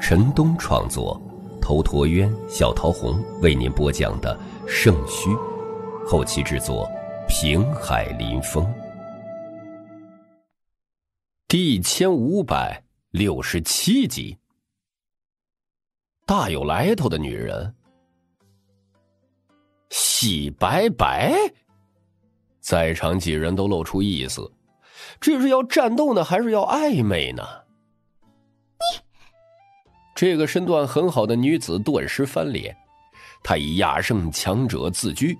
陈东创作，头陀渊、小桃红为您播讲的《圣虚》，后期制作平海林风，第一千五百六十七集。大有来头的女人，喜白白，在场几人都露出意思，这是要战斗呢，还是要暧昧呢？你，这个身段很好的女子顿时翻脸，她以亚圣强者自居，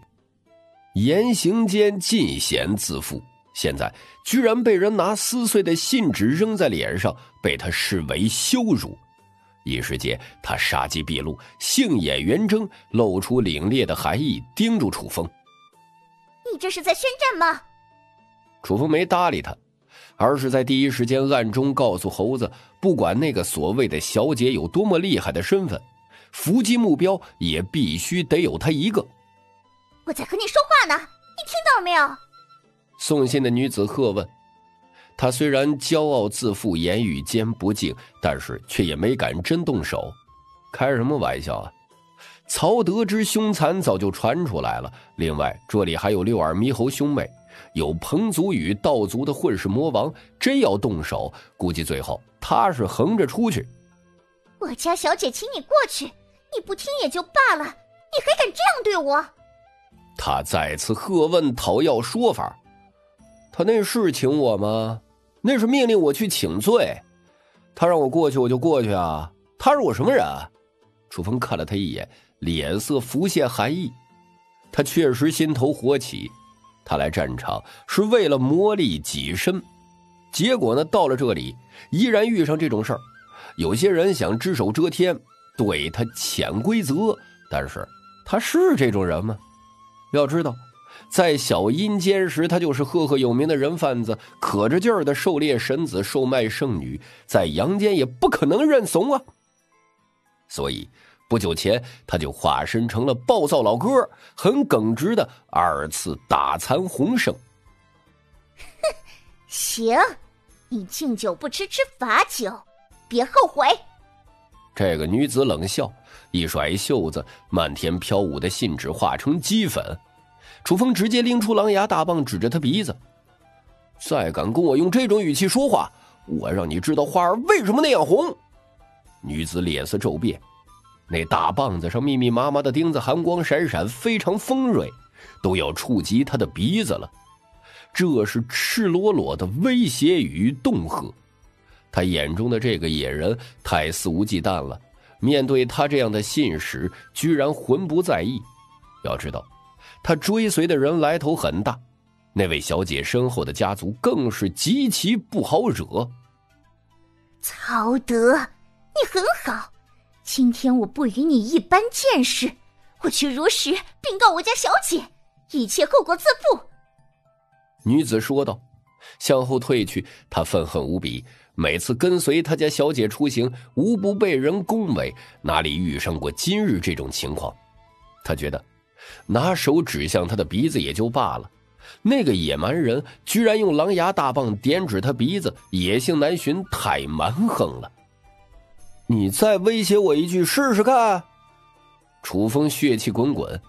言行间尽显自负，现在居然被人拿撕碎的信纸扔在脸上，被他视为羞辱。一时间，他杀机毕露，杏眼圆睁，露出凛冽的寒意，盯住楚风：“你这是在宣战吗？”楚风没搭理他，而是在第一时间暗中告诉猴子：“不管那个所谓的小姐有多么厉害的身份，伏击目标也必须得有她一个。”我在和你说话呢，你听到了没有？送信的女子喝问。她虽然骄傲自负，言语间不敬，但是却也没敢真动手。开什么玩笑啊！曹德之凶残早就传出来了。另外，这里还有六耳猕猴兄妹，有彭祖与道族的混世魔王。真要动手，估计最后他是横着出去。我家小姐请你过去，你不听也就罢了，你还敢这样对我？他再次喝问，讨要说法。他那是请我吗？那是命令我去请罪，他让我过去我就过去啊！他是我什么人？楚风看了他一眼，脸色浮现寒意。他确实心头火起，他来战场是为了磨砺己身，结果呢，到了这里依然遇上这种事儿。有些人想只手遮天，对他潜规则，但是他是这种人吗？要知道。在小阴间时，他就是赫赫有名的人贩子，可着劲儿的狩猎神子、售卖圣女，在阳间也不可能认怂啊。所以不久前，他就化身成了暴躁老哥，很耿直的二次打残洪胜。哼，行，你敬酒不吃吃罚酒，别后悔。这个女子冷笑，一甩袖子，漫天飘舞的信纸化成齑粉。楚风直接拎出狼牙大棒，指着他鼻子：“再敢跟我用这种语气说话，我让你知道花儿为什么那样红！”女子脸色骤变，那大棒子上密密麻麻的钉子，寒光闪闪，非常锋锐，都要触及他的鼻子了。这是赤裸裸的威胁与恫吓。他眼中的这个野人太肆无忌惮了，面对他这样的信使，居然浑不在意。要知道。他追随的人来头很大，那位小姐身后的家族更是极其不好惹。曹德，你很好，今天我不与你一般见识，我去如实禀告我家小姐，一切后果自负。女子说道，向后退去。她愤恨无比，每次跟随他家小姐出行，无不被人恭维，哪里遇上过今日这种情况？她觉得。拿手指向他的鼻子也就罢了，那个野蛮人居然用狼牙大棒点指他鼻子，野性难寻，太蛮横了！你再威胁我一句试试看！楚风血气滚滚，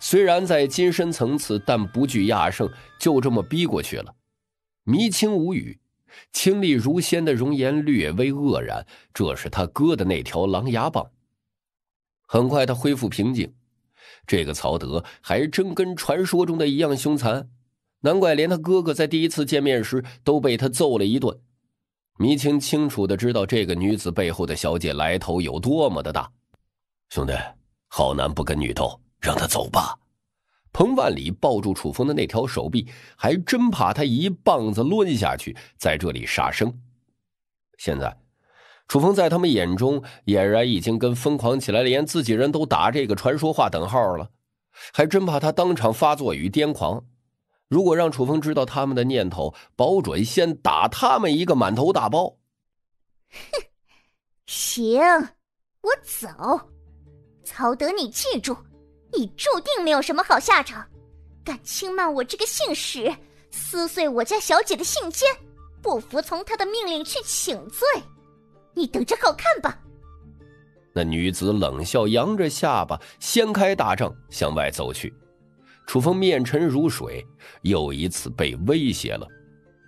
虽然在金身层次，但不惧亚圣，就这么逼过去了。迷青无语，清丽如仙的容颜略微愕然，这是他哥的那条狼牙棒。很快，他恢复平静。这个曹德还真跟传说中的一样凶残，难怪连他哥哥在第一次见面时都被他揍了一顿。迷青清楚的知道这个女子背后的小姐来头有多么的大。兄弟，好男不跟女斗，让他走吧。彭万里抱住楚风的那条手臂，还真怕他一棒子抡下去，在这里杀生。现在。楚风在他们眼中俨然已经跟疯狂起来，连自己人都打这个传说话等号了，还真怕他当场发作与癫狂。如果让楚风知道他们的念头，保准先打他们一个满头大包。哼，行，我走。曹德，你记住，你注定没有什么好下场。敢轻慢我这个姓史，撕碎我家小姐的信笺，不服从他的命令去请罪。你等着好看吧！那女子冷笑，扬着下巴，掀开大帐向外走去。楚风面沉如水，又一次被威胁了，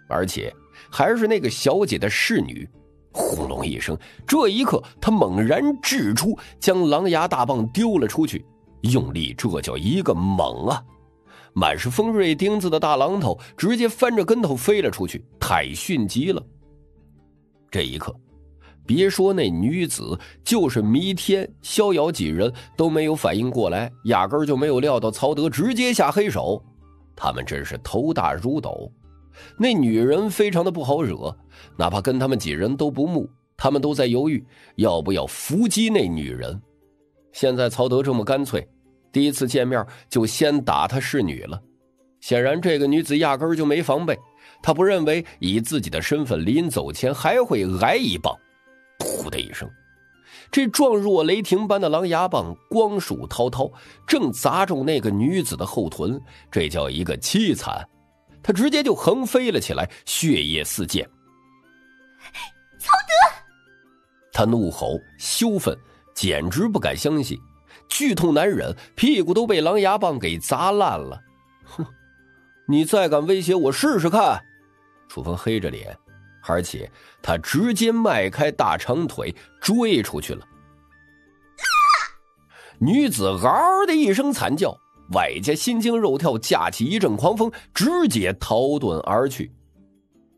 而且还是那个小姐的侍女。轰隆一声，这一刻他猛然掷出，将狼牙大棒丢了出去，用力，这叫一个猛啊！满是锋锐钉子的大榔头直接翻着跟头飞了出去，太迅疾了。这一刻。别说那女子，就是弥天、逍遥几人都没有反应过来，压根就没有料到曹德直接下黑手。他们真是头大如斗。那女人非常的不好惹，哪怕跟他们几人都不睦，他们都在犹豫要不要伏击那女人。现在曹德这么干脆，第一次见面就先打她侍女了。显然这个女子压根就没防备，她不认为以自己的身份临走前还会挨一棒。噗的一声，这状若雷霆般的狼牙棒光束滔滔，正砸中那个女子的后臀，这叫一个凄惨。她直接就横飞了起来，血液四溅。曹德，他怒吼羞愤，简直不敢相信，剧痛难忍，屁股都被狼牙棒给砸烂了。哼，你再敢威胁我试试看！楚风黑着脸。而且他直接迈开大长腿追出去了。女子嗷的一声惨叫，外加心惊肉跳，架起一阵狂风，直接逃遁而去。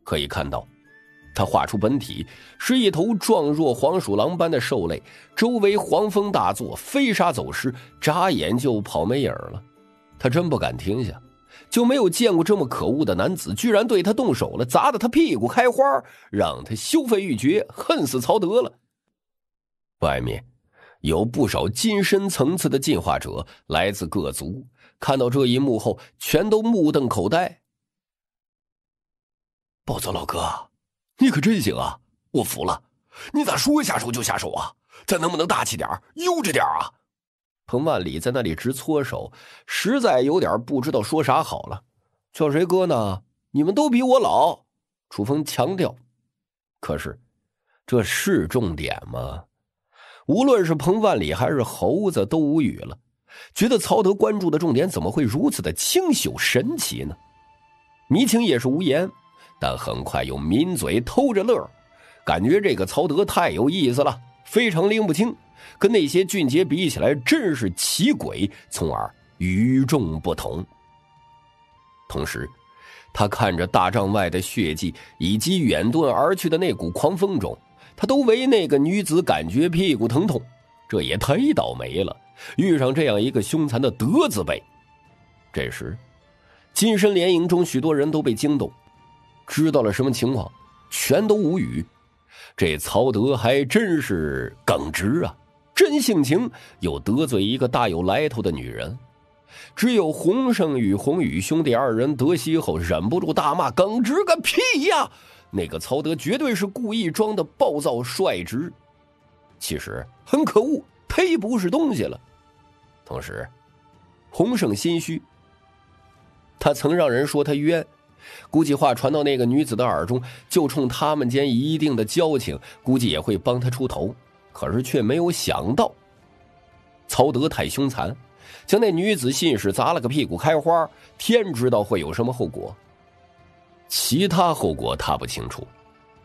可以看到，他画出本体是一头状若黄鼠狼般的兽类，周围黄蜂大作，飞沙走石，眨眼就跑没影了。他真不敢停下。就没有见过这么可恶的男子，居然对他动手了，砸得他屁股开花，让他羞愤欲绝，恨死曹德了。外面有不少金身层次的进化者，来自各族，看到这一幕后，全都目瞪口呆。暴躁老哥，你可真行啊！我服了，你咋说下手就下手啊？咱能不能大气点悠着点啊？彭万里在那里直搓手，实在有点不知道说啥好了。叫谁哥呢？你们都比我老。楚风强调。可是，这是重点吗？无论是彭万里还是猴子都无语了，觉得曹德关注的重点怎么会如此的清秀神奇呢？迷情也是无言，但很快又抿嘴偷着乐，感觉这个曹德太有意思了，非常拎不清。跟那些俊杰比起来，真是奇诡，从而与众不同。同时，他看着大帐外的血迹以及远遁而去的那股狂风中，他都为那个女子感觉屁股疼痛。这也太倒霉了，遇上这样一个凶残的德字辈。这时，金身联营中许多人都被惊动，知道了什么情况，全都无语。这曹德还真是耿直啊！真性情，又得罪一个大有来头的女人，只有洪胜与洪宇兄弟二人得悉后，忍不住大骂：“耿直个屁呀！那个曹德绝对是故意装的暴躁率直，其实很可恶，忒不是东西了。”同时，洪胜心虚，他曾让人说他冤，估计话传到那个女子的耳中，就冲他们间一定的交情，估计也会帮他出头。可是却没有想到，曹德太凶残，将那女子信使砸了个屁股开花。天知道会有什么后果。其他后果他不清楚，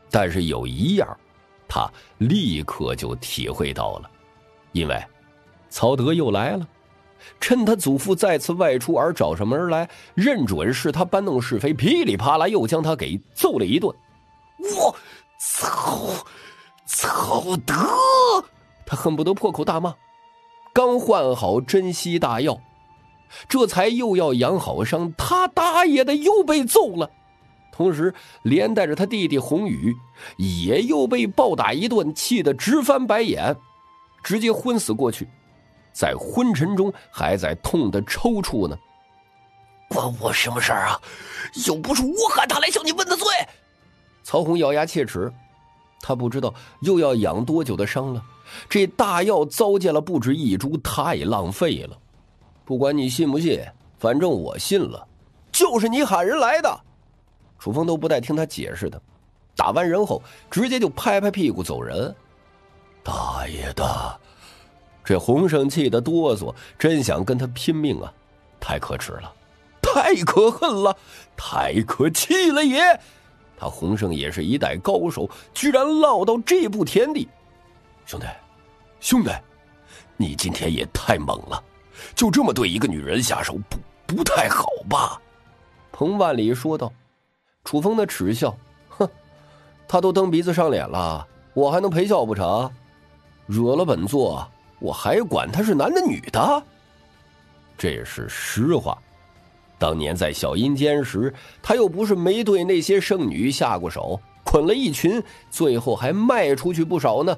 但是有一样，他立刻就体会到了，因为曹德又来了，趁他祖父再次外出而找上门来，认准是他搬弄是非，噼里啪啦又将他给揍了一顿。我操！曹德，他恨不得破口大骂。刚换好珍稀大药，这才又要养好伤，他大爷的又被揍了。同时，连带着他弟弟洪宇也又被暴打一顿，气得直翻白眼，直接昏死过去，在昏沉中还在痛的抽搐呢。关我什么事儿啊？又不是我喊他来向你问的罪。曹洪咬牙切齿。他不知道又要养多久的伤了，这大药糟践了不止一株，太浪费了。不管你信不信，反正我信了，就是你喊人来的。楚风都不带听他解释的，打完人后直接就拍拍屁股走人。大爷的，这洪胜气得哆嗦，真想跟他拼命啊！太可耻了，太可恨了，太可气了也！他洪胜也是一代高手，居然落到这步田地。兄弟，兄弟，你今天也太猛了，就这么对一个女人下手，不不太好吧？彭万里说道。楚风的耻笑，哼，他都蹬鼻子上脸了，我还能陪笑不成？惹了本座，我还管他是男的女的？这是实话。当年在小阴间时，他又不是没对那些圣女下过手，捆了一群，最后还卖出去不少呢。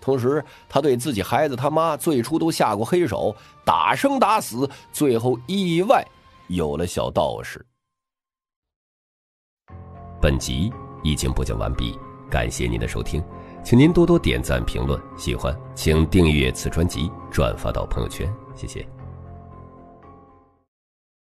同时，他对自己孩子他妈最初都下过黑手，打生打死，最后意外有了小道士。本集已经播讲完毕，感谢您的收听，请您多多点赞、评论，喜欢请订阅此专辑，转发到朋友圈，谢谢。